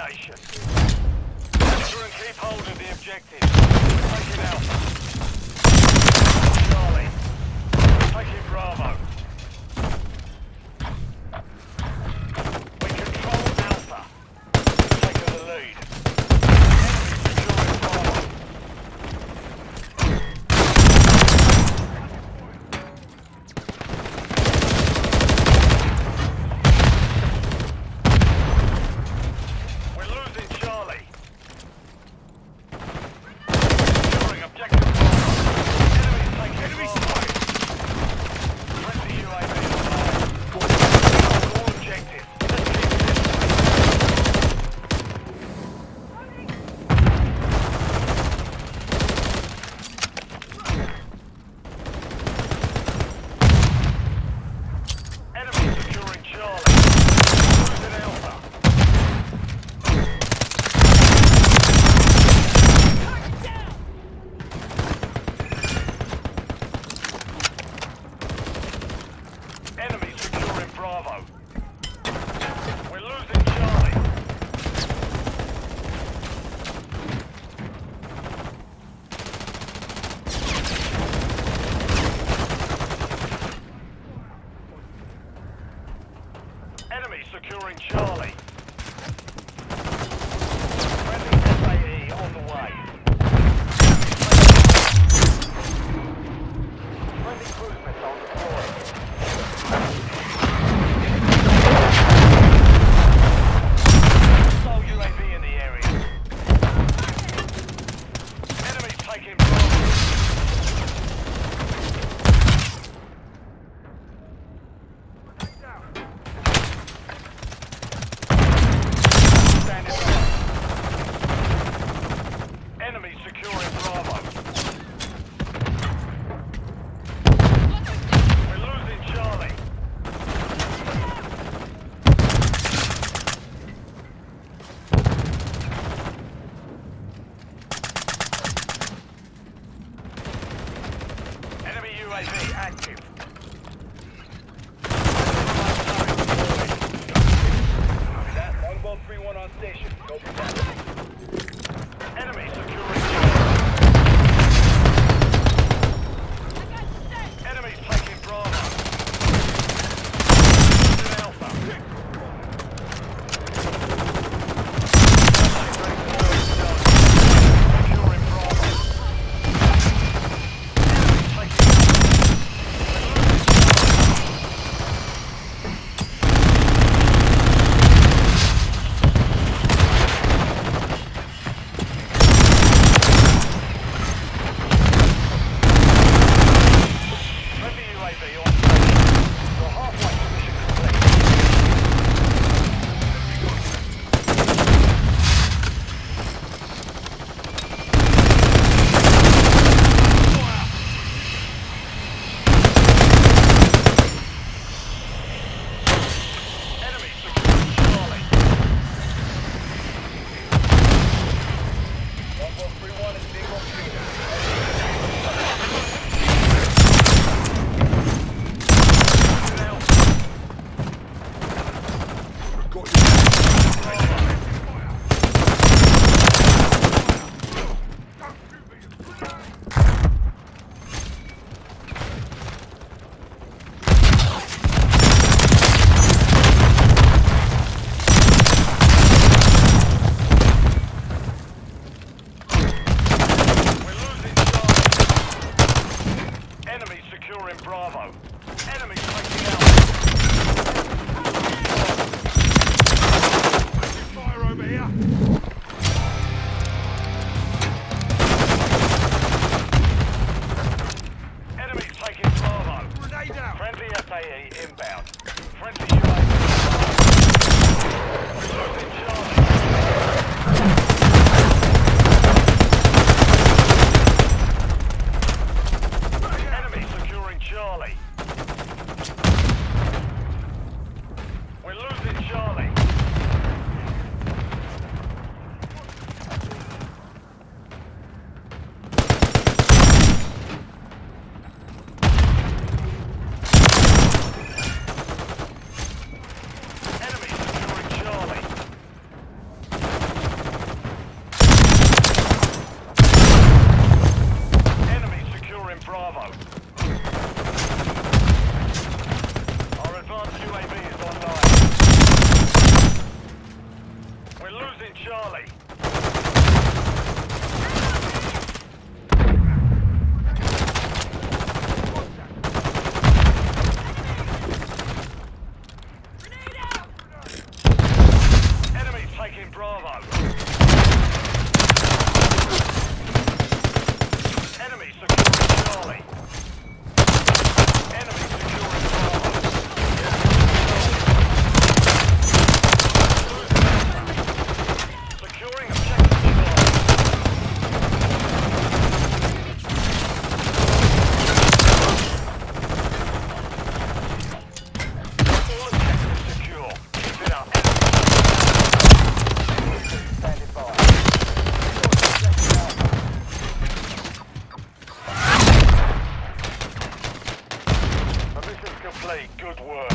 domination. Capture and keep hold of the objective. Take him out. Charlie. Take Bravo. Charlie. UAV active. ammo. Play, good work.